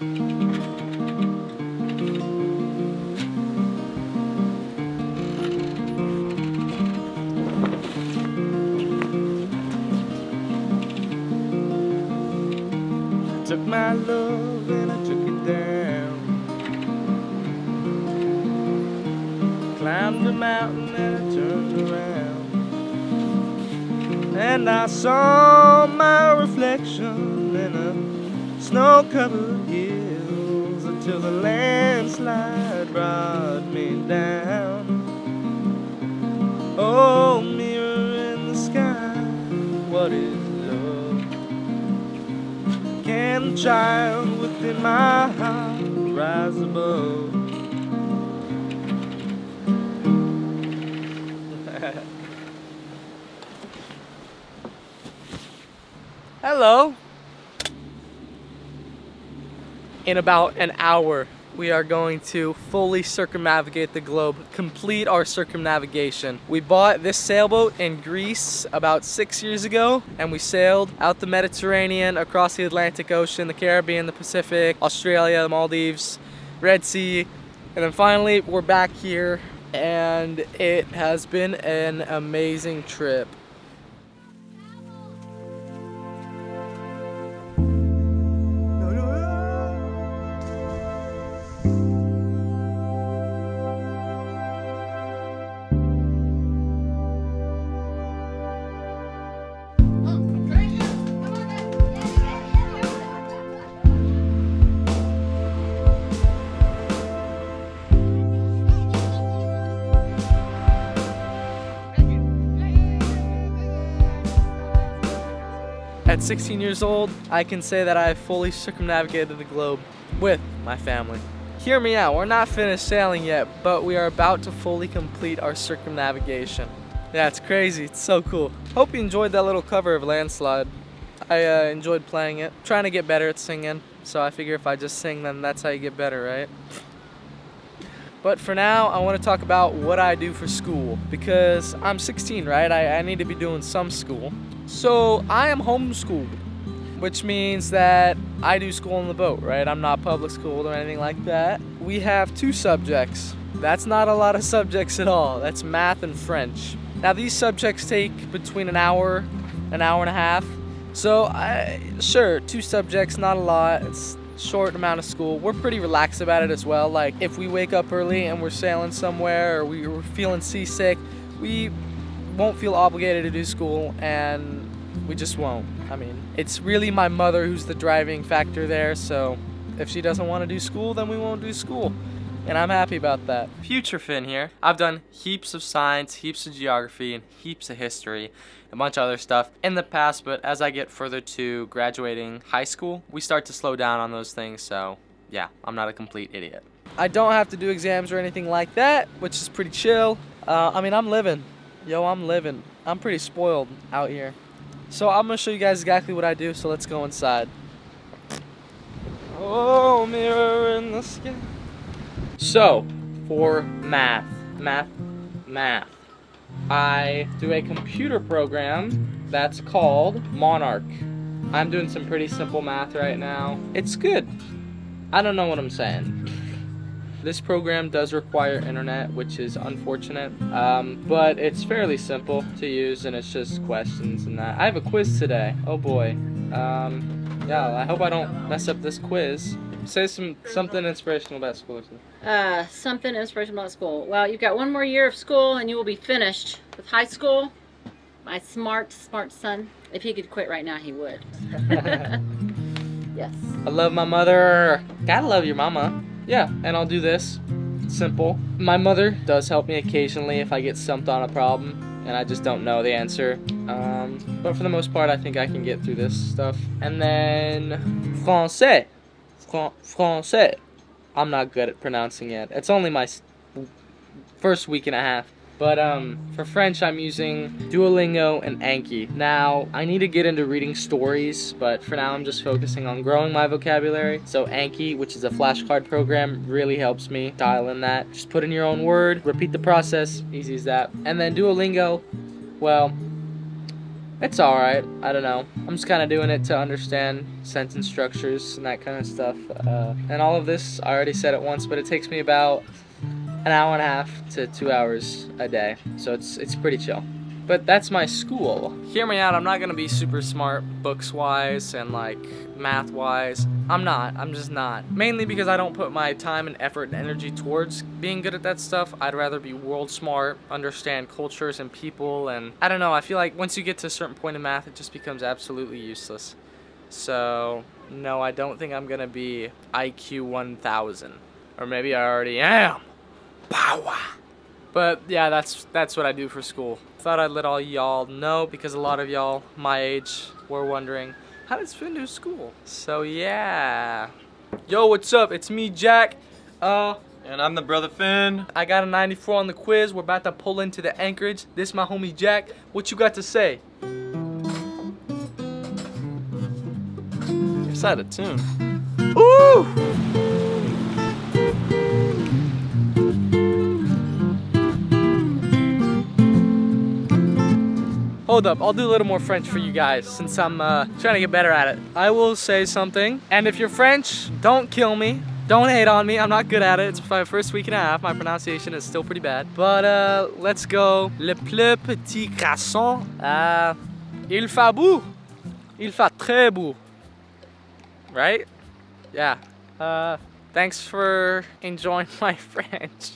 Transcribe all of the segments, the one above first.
took my love and I took it down. Climbed the mountain and I turned around. And I saw my reflection in a snow covered hills until the landslide brought me down. Oh, mirror in the sky, what is love? Can the child within my heart rise above? Hello. In about an hour, we are going to fully circumnavigate the globe, complete our circumnavigation. We bought this sailboat in Greece about six years ago, and we sailed out the Mediterranean, across the Atlantic Ocean, the Caribbean, the Pacific, Australia, the Maldives, Red Sea, and then finally we're back here, and it has been an amazing trip. At 16 years old, I can say that I have fully circumnavigated the globe with my family. Hear me out, we're not finished sailing yet, but we are about to fully complete our circumnavigation. Yeah, it's crazy, it's so cool. Hope you enjoyed that little cover of Landslide. I uh, enjoyed playing it, trying to get better at singing, so I figure if I just sing, then that's how you get better, right? But for now, I want to talk about what I do for school because I'm 16, right? I, I need to be doing some school. So I am homeschooled, which means that I do school on the boat, right? I'm not public schooled or anything like that. We have two subjects. That's not a lot of subjects at all. That's math and French. Now these subjects take between an hour, an hour and a half. So I, sure, two subjects, not a lot. It's short amount of school. We're pretty relaxed about it as well. Like if we wake up early and we're sailing somewhere or we we're feeling seasick, we won't feel obligated to do school and we just won't. I mean, it's really my mother who's the driving factor there, so if she doesn't want to do school, then we won't do school. And I'm happy about that. Future Finn here. I've done heaps of science, heaps of geography, and heaps of history, a bunch of other stuff in the past, but as I get further to graduating high school, we start to slow down on those things, so yeah, I'm not a complete idiot. I don't have to do exams or anything like that, which is pretty chill. Uh, I mean, I'm living. Yo, I'm living. I'm pretty spoiled out here. So I'm gonna show you guys exactly what I do, so let's go inside. Oh, mirror in the sky. So, for math, math, math, I do a computer program that's called Monarch. I'm doing some pretty simple math right now. It's good. I don't know what I'm saying. This program does require internet, which is unfortunate, um, but it's fairly simple to use and it's just questions and that. I have a quiz today. Oh boy. Um, yeah, I hope I don't mess up this quiz. Say some something inspirational about school something. Uh, something inspirational about school. Well, you've got one more year of school and you will be finished with high school. My smart, smart son. If he could quit right now, he would. yes. I love my mother. Gotta love your mama. Yeah, and I'll do this. Simple. My mother does help me occasionally if I get stumped on a problem and I just don't know the answer. Um, but for the most part, I think I can get through this stuff. And then français. Fran- français. I'm not good at pronouncing it. It's only my first week and a half. But um, for French, I'm using Duolingo and Anki. Now, I need to get into reading stories, but for now, I'm just focusing on growing my vocabulary. So Anki, which is a flashcard program, really helps me dial in that. Just put in your own word, repeat the process, easy as that. And then Duolingo, well, It's alright. I don't know. I'm just kind of doing it to understand sentence structures and that kind of stuff. Uh, and all of this, I already said it once, but it takes me about an hour and a half to two hours a day. So it's, it's pretty chill. But that's my school. Hear me out, I'm not gonna be super smart books wise and like math wise. I'm not, I'm just not. Mainly because I don't put my time and effort and energy towards being good at that stuff. I'd rather be world smart, understand cultures and people, and I don't know, I feel like once you get to a certain point in math, it just becomes absolutely useless. So, no, I don't think I'm gonna be IQ 1000. Or maybe I already am. Power. But yeah, that's that's what I do for school. Thought I'd let all y'all know because a lot of y'all my age were wondering how does Finn do school? So yeah. Yo, what's up? It's me, Jack. Uh, And I'm the brother Finn. I got a 94 on the quiz. We're about to pull into the Anchorage. This my homie Jack. What you got to say? It's out of tune. Ooh! Hold up, I'll do a little more French for you guys since I'm uh, trying to get better at it. I will say something, and if you're French, don't kill me. Don't hate on me, I'm not good at it. It's my first week and a half. My pronunciation is still pretty bad. But uh, let's go. Le plus petit garçon. Uh, il fait beau. Il fait très beau. Right? Yeah. Uh, thanks for enjoying my French.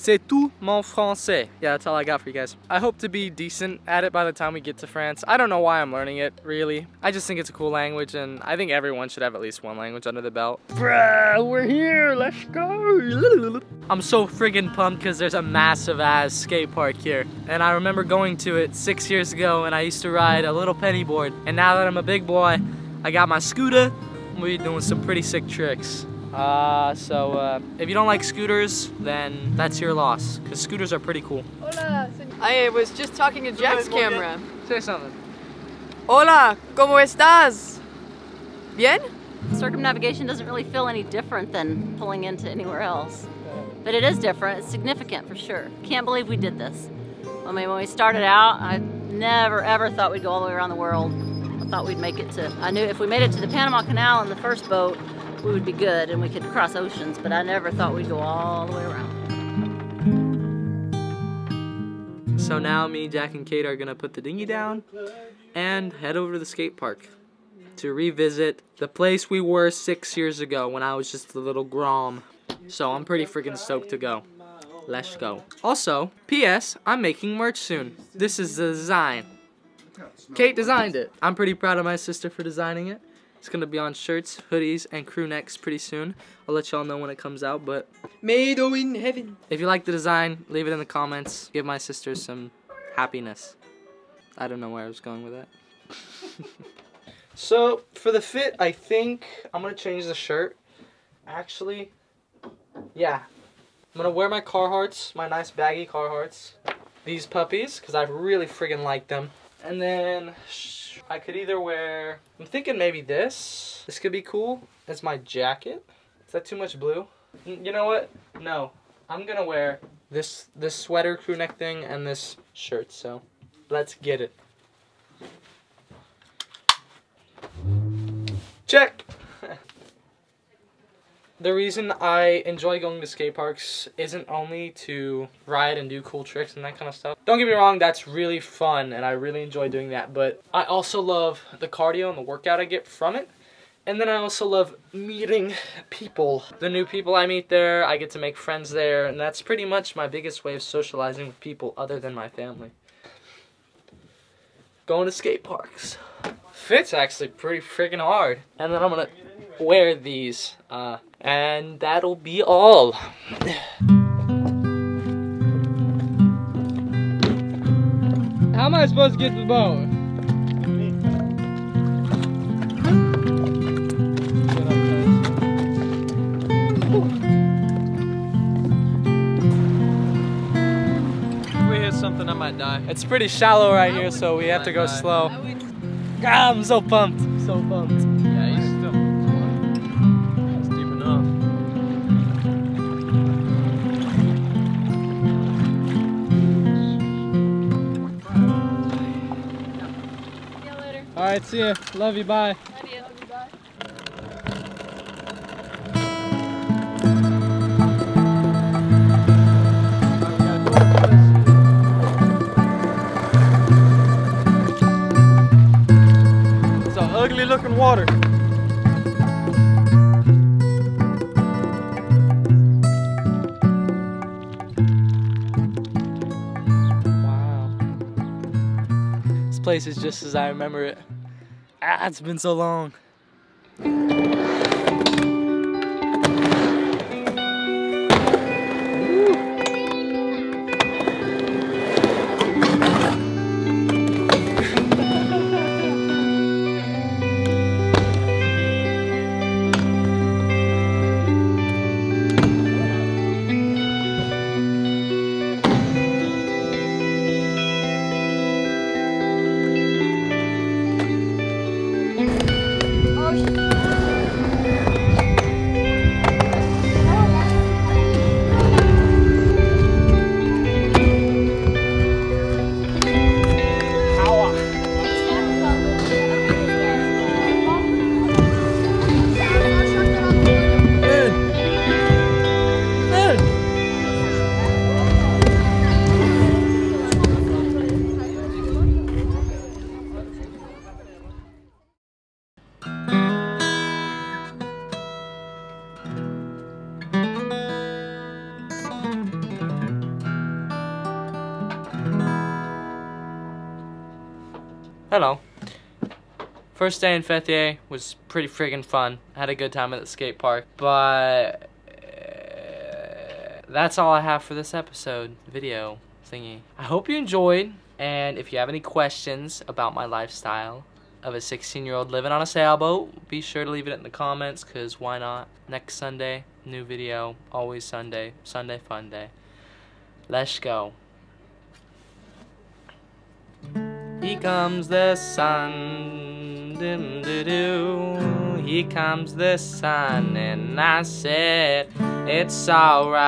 C'est tout mon français. Yeah, that's all I got for you guys. I hope to be decent at it by the time we get to France. I don't know why I'm learning it, really. I just think it's a cool language, and I think everyone should have at least one language under the belt. Bruh, we're here. Let's go. I'm so friggin' pumped because there's a massive ass skate park here. And I remember going to it six years ago, and I used to ride a little penny board. And now that I'm a big boy, I got my scooter. We'll be doing some pretty sick tricks. Uh, so uh, if you don't like scooters, then that's your loss, because scooters are pretty cool. Hola, I was just talking to Jack's camera. Say something. Hola, ¿cómo estás? Bien? Circumnavigation doesn't really feel any different than pulling into anywhere else. But it is different. It's significant for sure. Can't believe we did this. I mean, when we started out, I never ever thought we'd go all the way around the world. I thought we'd make it to, I knew if we made it to the Panama Canal in the first boat, we would be good and we could cross oceans, but I never thought we'd go all the way around. So now me, Jack, and Kate are gonna put the dinghy down and head over to the skate park to revisit the place we were six years ago when I was just a little grom. So I'm pretty freaking stoked to go. Let's go. Also, P.S. I'm making merch soon. This is the design. Kate designed it. I'm pretty proud of my sister for designing it. It's gonna be on shirts, hoodies, and crew necks pretty soon. I'll let y'all know when it comes out, but Made in heaven. if you like the design, leave it in the comments. Give my sister some happiness. I don't know where I was going with that. so, for the fit, I think I'm going to change the shirt. Actually, yeah. I'm going to wear my Carhartts, my nice baggy Carhartts. These puppies, because I really friggin' like them. And then I could either wear, I'm thinking maybe this. This could be cool as my jacket. Is that too much blue? You know what? No. I'm gonna wear this this sweater crew neck thing and this shirt, so let's get it. Check! The reason I enjoy going to skate parks isn't only to ride and do cool tricks and that kind of stuff. Don't get me wrong, that's really fun and I really enjoy doing that, but I also love the cardio and the workout I get from it. And then I also love meeting people. The new people I meet there, I get to make friends there, and that's pretty much my biggest way of socializing with people other than my family. Going to skate parks. Fits actually pretty freaking hard. And then I'm gonna wear these. Uh, and that'll be all. How am I supposed to get to the boat? If we hit something, I might die. It's pretty shallow right here, so we have to go slow. Ah, I'm so pumped. So pumped. Yeah, he's still. That's deep enough. right, see ya. Love you. Bye. Water. Wow. This place is just as I remember it. Ah, it's been so long. Hello. First day in Fethiye was pretty friggin' fun. I had a good time at the skate park, but uh, that's all I have for this episode video thingy. I hope you enjoyed, and if you have any questions about my lifestyle of a 16 year old living on a sailboat, be sure to leave it in the comments, because why not? Next Sunday, new video, always Sunday, Sunday fun day. Let's go. Here comes the sun, dim doo doo. Here comes the sun, and I said it's alright.